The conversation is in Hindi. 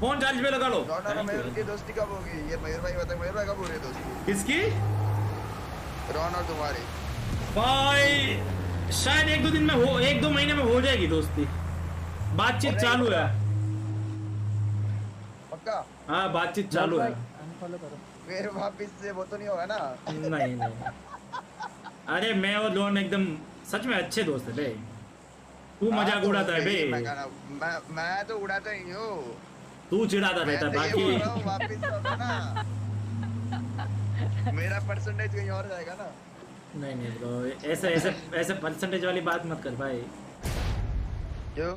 फ़ोन चार्ज पे लगा लो। मयूर की दोस्ती कब होगी? ये मयूर भाई बता मयूर भाई कब हो रही है दोस्ती? किसकी? रौन और तुम्हारी। भाई शायद एक दो दिन में हो एक दो महीने में हो जाएगी दोस्ती। बातचीत अरे, चालू है। पक्का? हाँ बातचीत चालू है। फिर वापिस से वो तो नहीं होगा ना? नहीं नहीं। अरे मैं और लोन एकदम सच में अच्छे दोस्त है बे। तू हाँ, मज़ाक तो उड़ाता है बे। मैं मैं तो उड़ाता ही हूँ। तू चिढ़ाता रहता तो बाकी। ना। मेरा परसेंटेज कहीं और जाएगा ना। नहीं नहीं ब्रो ऐसे ऐसे ऐसे परसेंटेज वाली बात मत कर भाई। क्यों?